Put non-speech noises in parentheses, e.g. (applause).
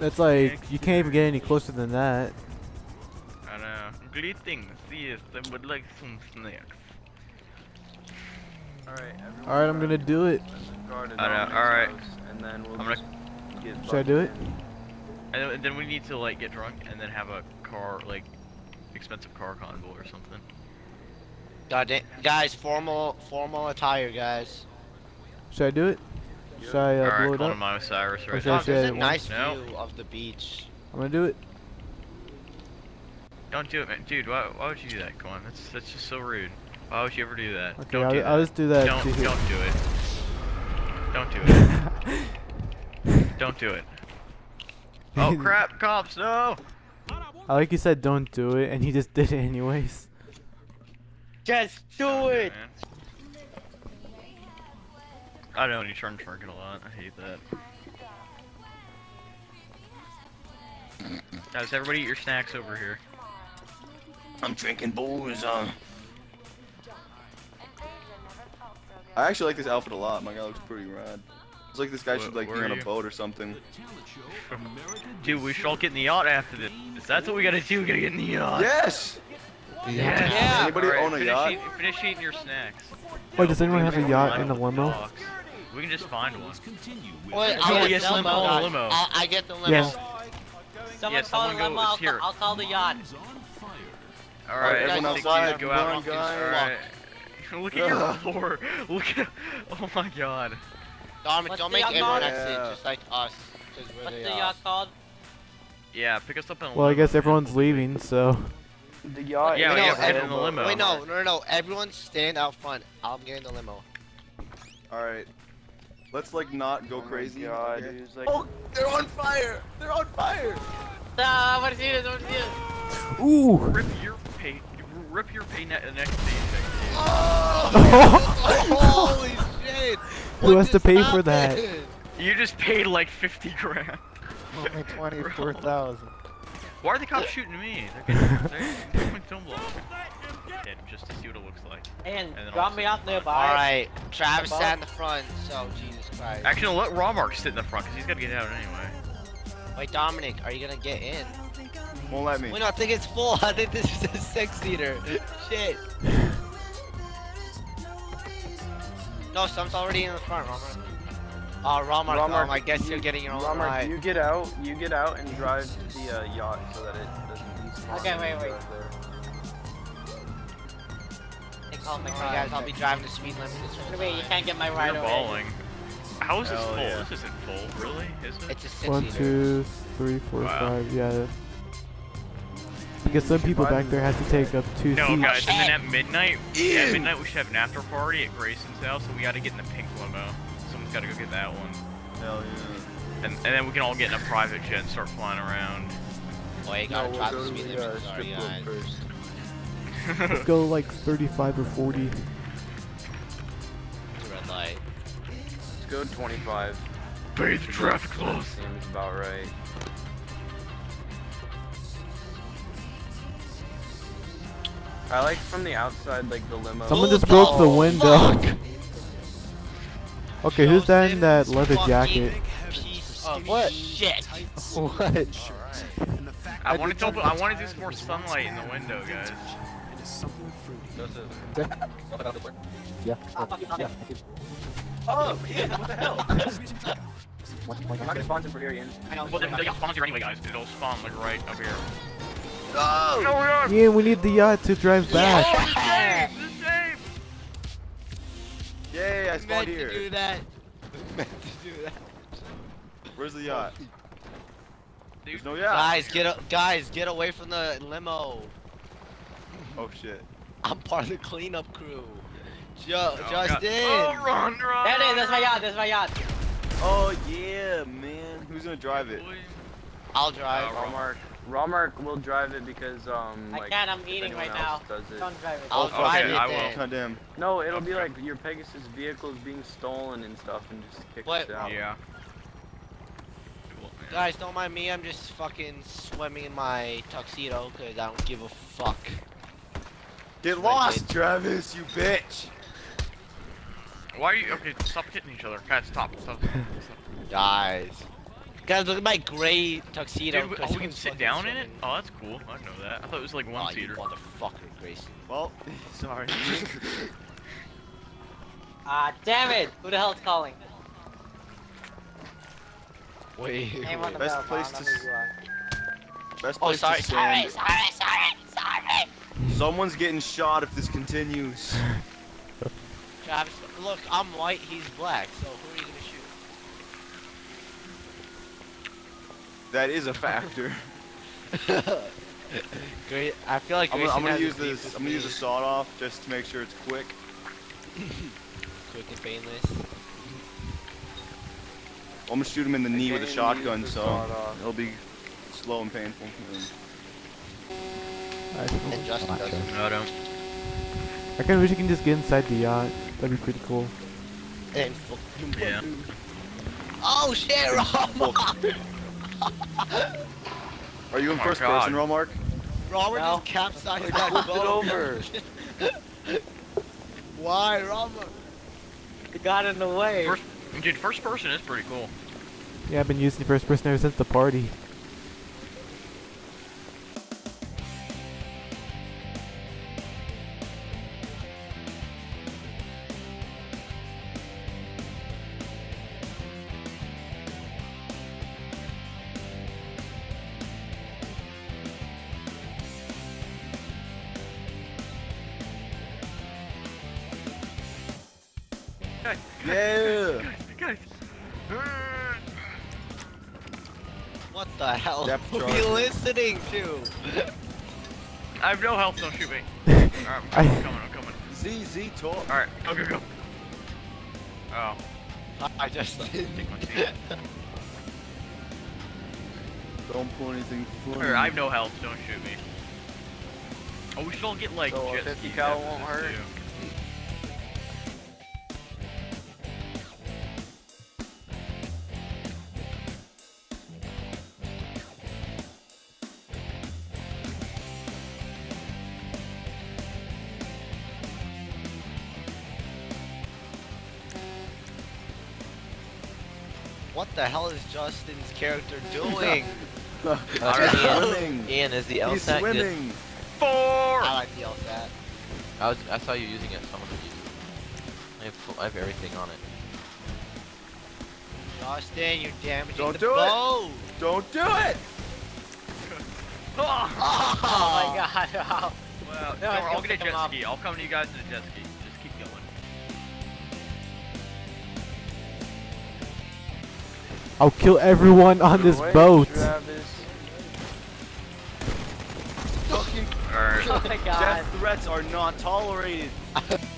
That's like you can't even get any closer than that. I know. Greetings, yes, I would like some snacks. Alright, All right, I'm gonna do it. I know, alright. And then we'll I'm gonna- get Should I do it? And then, and then we need to like get drunk and then have a car, like, expensive car convoy or something. God damn, guys, formal formal attire, guys. Should I do it? Should I uh, Alright, blow it calling up? my Osiris right now. Oh, there's a nice No. view of the beach. I'm gonna do it. Don't do it, man. Dude, why, why would you do that? Come on, that's that's just so rude. Why would you ever do that? Okay, don't I'll, do I'll just do that. don't, to here. don't do it. Don't do it. (laughs) don't do it. (laughs) Oh crap, cops, no! I like you said don't do it, and he just did it anyways. Just do Don't it. man. I know, and you turn drinking a lot. I hate that. Guys, everybody eat your snacks over here. I'm drinking booze. Uh. I actually like this outfit a lot. My guy looks pretty rad. It's like this guy Wh- should like be on are a boat or something. Dude, we should all get in the yacht after this. That's what we gotta do. We gotta get in the yacht. Yes. Yes. Yeah. Anybody Alright, own a finish yacht? Eating, finish eating your snacks. Wait, does anyone have a yacht in a limo? docks. We can just find one. Wait, No, I'll get oh, yes, the limo, limo. Oh, limo. I'll, I get the limo. Yes. Someone Yeah, call someone the limo, I'll, here. I'll call the yacht. Alright, everyone everyone outside, go out. run, and- guys. Alright. Look at your floor. (laughs) Look at. Oh my god. Dom, What's don't make everyone exit, Yeah. just like us. 'cause we're What's the the yacht. yacht called? Yeah, pick us up in a Well, I guess everyone's leaving, so. The yacht. Yeah, we is have to a get in the limo. Wait, no, no, no. Everyone stand out front. I'm getting the limo. All right. Let's like not go Oh crazy. God, okay? dude, like, Oh, they're on fire! They're on fire! Ah, I want to see this, I want to see this. Ooh! Rip your pay. Rip your pay ne- next paycheck. Oh, (laughs) holy shit! Who What has to just pay for that? You just paid like 50 grand. (laughs) Only twenty-four thousand. Why are the cops shooting me? They're getting, they're getting film blown. Hit just to see what it looks like. And And drop also- me off nearby. Alright, Travis Above? sat in the front, so Jesus Christ. Actually, let Rawmark sit in the front because he's got to get out anyway. Wait, Dominic, are you gonna get in? Won't let me. Wait, no, I think it's full. (laughs) I think this is a six-seater. Shit. No, some's already in the front, Romer. Oh, Romer, Rawmark, um, I guess you- you're getting your own Rawmark, ride. you get out, you get out and drive to the uh, yacht so that it doesn't despawn. Okay, wait, wait. there. They call my Alright, car. guys, I'll be driving the speed limit this whole Wait, you can't get my ride You're away. balling. How is this Hell full? yeah. This isn't full, really? Is it? It's a One, six-seater. two, three, four, Wow. five. Yeah. Because some people back there have to take up two No, seats. guys, and then at midnight, at midnight we should have an after party at Grayson's house, so we gotta get in the pink limo. Someone's gotta go get that one. Hell yeah. And, and then we can all get in a private jet and start flying around. Oh, you gotta we'll drive the to speed the limit. uh, Sorry, guys. first. Let's go like 35 or 40. Red light. Let's go 25. Pay the traffic laws. Seems about right. I like from the outside, like the limo. Someone just broke the the window. fuck? Okay, who's that in that leather jacket? Piece uh, What? shit. (laughs) What? I wanted to open, I wanted this more sunlight in the window, guys. Yeah. Oh, yeah. Oh, Ian, what the hell? (laughs) What- what- I'm not gonna spawn sponsor for here, Ian. Well, they, they got spawns here anyway, guys. It'll spawn like right up here. Oh! No! No, we are. Yeah, we need the yacht to drive back. Oh, it's safe! It's safe! Yay, I spawned Meant to do that. (laughs) Meant to do that. Where's the yacht? There's no yacht. Guys, get a- guys, get away from the limo. Oh shit. (laughs) I'm part of the cleanup crew. Jo- Oh, God. Justin. Oh, run, run! There it is, that's my yacht, that's my yacht. Oh yeah, man. Who's gonna drive it? I'll drive. Uh, Rawmark. Rawmark will drive it because, um, I like, can't, I'm eating right now. Does it. Don't drive it. I'll Okay, drive it I will. then. God. No, it'll be like your Pegasus vehicle is being stolen and stuff and just kick What? us out. Yeah. Guys, don't mind me. I'm just fucking swimming in my tuxedo because I don't give a fuck. Get lost. Travis, you bitch. Why are you? Okay, stop hitting each other. Guys, stop. Stop. stop. Guys. Guys, look at my gray tuxedo. Dude, we, 'cause oh, we can sit fucking down in it? Oh, that's cool. I didn't know that. I thought it was like Aw, one you seater. motherfucker, Grayson. Well, (laughs) sorry. (laughs) Ah, damn it! Who the hell's calling? Wait. Name on the Best bell, place Bob, to not s- who you are. Best Oh, place sorry, to sorry, sorry, sorry, sorry. Someone's getting shot if this continues. Travis, look, I'm white, he's black, so who are you gonna shoot? That is a factor. (laughs) Great. I feel like I'm gonna, I'm gonna use this. I'm gonna use me. a sawed off just to make sure it's quick. (laughs) quick and painless. I'm gonna shoot him in the knee with a shotgun, so it'll be slow and painful. I, And Justin does it. No, I don't. I kind of wish you can just get inside the yacht. That'd be pretty cool. And fuck- Yeah. Oh shit, Rob! (laughs) Are you in Oh first God. person, Rawmark? Robert No. just capsized Like, that flipped it boat. over. (laughs) Why, Robert? You got in the way. First, dude, first person is pretty cool. Yeah, I've been using first person ever since the party. Yeah. Guys, What the hell Depth are you listening to? I have no health. Don't shoot me. Alright, I'm I- coming. I'm coming. Z Z talk. Alright, go go go. Oh, I just (laughs) take my (laughs) seat. Don't pull anything funny. Alright, I have no health. Don't shoot me. Oh, we should all get like So a jet 50 skis cal won't hurt? too. What the hell is Justin's character (laughs) doing? (laughs) (laughs) He's Alright. swimming. Ian, is the He's LSAT good? swimming. Four. I like the LSAT. I was I saw you using it, so I'm gonna use it. I have I have everything on it. Justin, you're damaging Don't the do it. Don't do it. Ah! Oh my god, wow. Well, No, don't I worry, I'll get a jet up. ski. I'll come to you guys in a jet ski. Just I'll kill everyone on this Wait, boat. Travis. Fucking (laughs) Oh my god. death threats are not tolerated. (laughs)